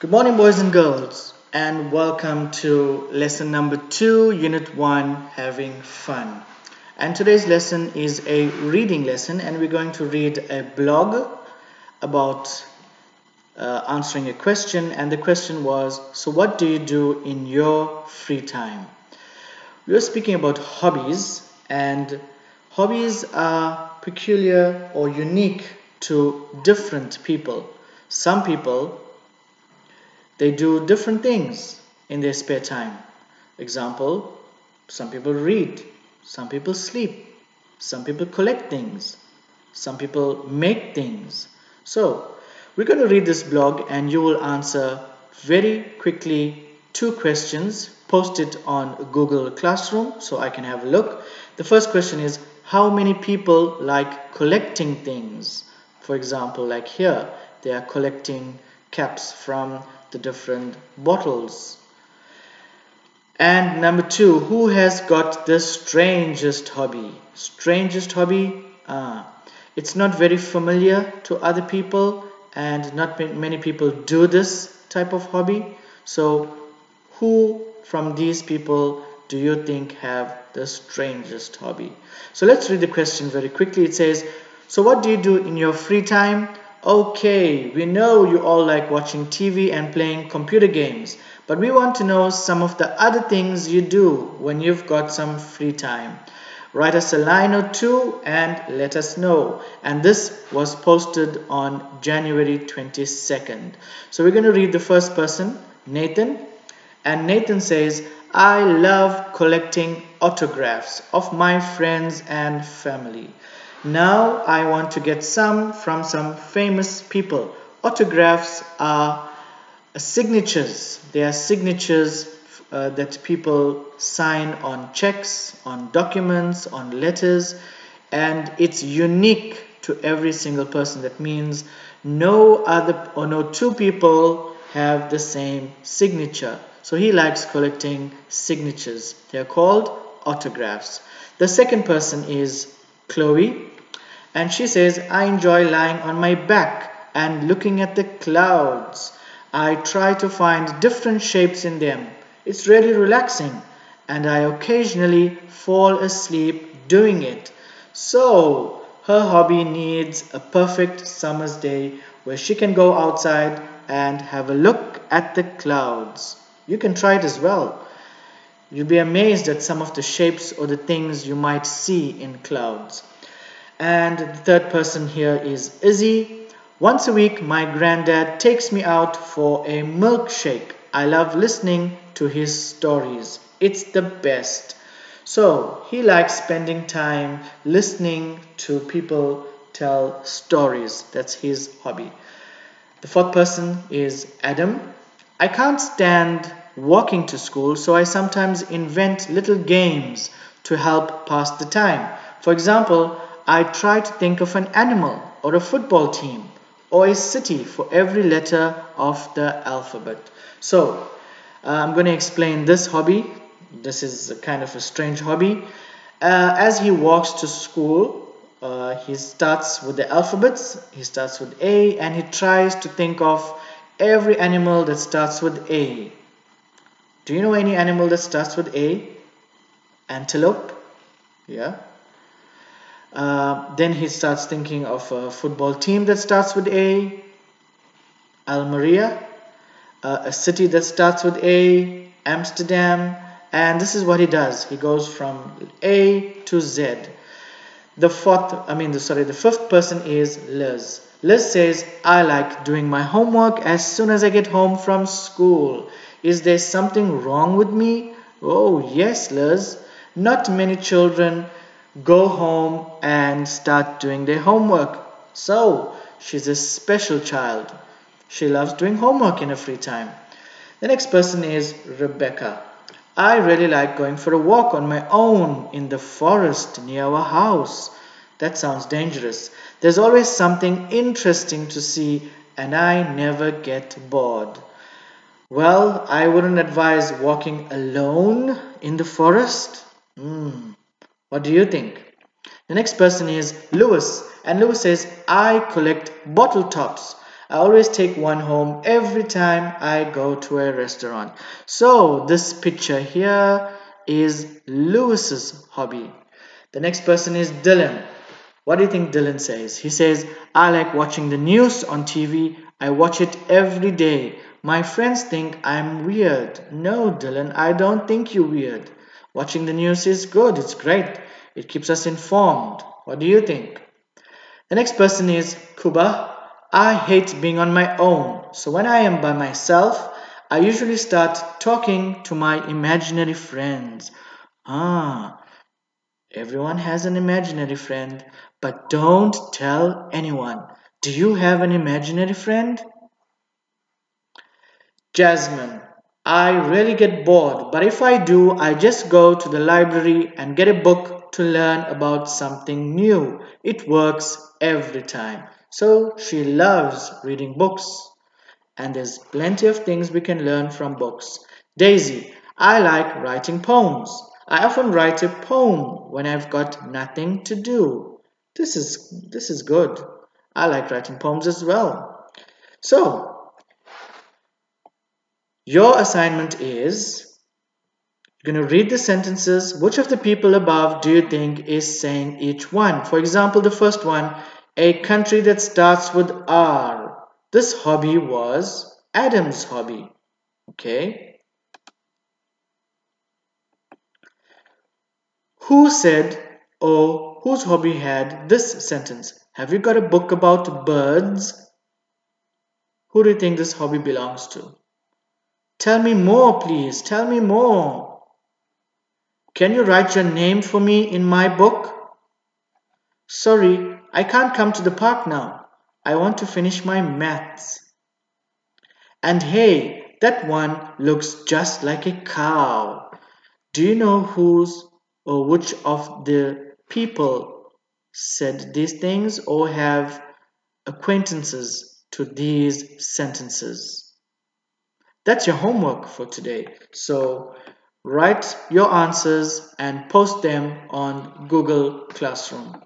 Good morning, boys and girls, and welcome to lesson number two, unit one, having fun. And today's lesson is a reading lesson, and we're going to read a blog about uh, answering a question. And the question was So, what do you do in your free time? We are speaking about hobbies, and hobbies are peculiar or unique to different people. Some people they do different things in their spare time. Example, some people read, some people sleep, some people collect things, some people make things. So, we're going to read this blog and you will answer very quickly two questions. Post it on Google Classroom so I can have a look. The first question is How many people like collecting things? For example, like here, they are collecting caps from the different bottles. And number two, who has got the strangest hobby? Strangest hobby? Ah, it's not very familiar to other people and not many people do this type of hobby. So who from these people do you think have the strangest hobby? So let's read the question very quickly. It says, so what do you do in your free time? Okay, we know you all like watching TV and playing computer games, but we want to know some of the other things you do when you've got some free time. Write us a line or two and let us know. And this was posted on January 22nd. So we're going to read the first person, Nathan. And Nathan says, I love collecting autographs of my friends and family. Now I want to get some from some famous people. Autographs are signatures. They are signatures uh, that people sign on checks, on documents, on letters, and it's unique to every single person. That means no other or no two people have the same signature. So he likes collecting signatures. They are called autographs. The second person is Chloe and she says, I enjoy lying on my back and looking at the clouds. I try to find different shapes in them. It's really relaxing and I occasionally fall asleep doing it. So, her hobby needs a perfect summer's day where she can go outside and have a look at the clouds. You can try it as well. You'll be amazed at some of the shapes or the things you might see in clouds. And the third person here is Izzy. Once a week, my granddad takes me out for a milkshake. I love listening to his stories. It's the best. So he likes spending time listening to people tell stories. That's his hobby. The fourth person is Adam. I can't stand walking to school, so I sometimes invent little games to help pass the time. For example, I try to think of an animal or a football team or a city for every letter of the alphabet. So uh, I'm going to explain this hobby. This is kind of a strange hobby. Uh, as he walks to school, uh, he starts with the alphabets. He starts with A and he tries to think of every animal that starts with A. Do you know any animal that starts with A? Antelope? Yeah. Uh, then he starts thinking of a football team that starts with A, Almeria, uh, a city that starts with A, Amsterdam, and this is what he does. He goes from A to Z. The fourth, I mean, the, sorry, the fifth person is Liz. Liz says, I like doing my homework as soon as I get home from school. Is there something wrong with me? Oh, yes, Liz. Not many children go home and start doing their homework. So, she's a special child. She loves doing homework in her free time. The next person is Rebecca. I really like going for a walk on my own in the forest near our house. That sounds dangerous. There's always something interesting to see, and I never get bored. Well, I wouldn't advise walking alone in the forest. Hmm. What do you think? The next person is Lewis, and Lewis says, I collect bottle tops. I always take one home every time I go to a restaurant. So this picture here is Lewis's hobby. The next person is Dylan. What do you think Dylan says? He says, I like watching the news on TV. I watch it every day. My friends think I'm weird. No, Dylan, I don't think you're weird. Watching the news is good. It's great. It keeps us informed. What do you think? The next person is Kuba. I hate being on my own. So when I am by myself, I usually start talking to my imaginary friends. Ah, everyone has an imaginary friend, but don't tell anyone. Do you have an imaginary friend? Jasmine. I really get bored, but if I do, I just go to the library and get a book to learn about something new. It works every time. So she loves reading books. And there's plenty of things we can learn from books. Daisy, I like writing poems. I often write a poem when I've got nothing to do. This is this is good. I like writing poems as well. So, your assignment is you're going to read the sentences. Which of the people above do you think is saying each one? For example, the first one, a country that starts with R. This hobby was Adam's hobby. Okay. Who said or whose hobby had this sentence? Have you got a book about birds? Who do you think this hobby belongs to? Tell me more, please. Tell me more. Can you write your name for me in my book? Sorry, I can't come to the park now. I want to finish my maths. And hey, that one looks just like a cow. Do you know whose or which of the people said these things or have acquaintances to these sentences? That's your homework for today. So write your answers and post them on Google Classroom.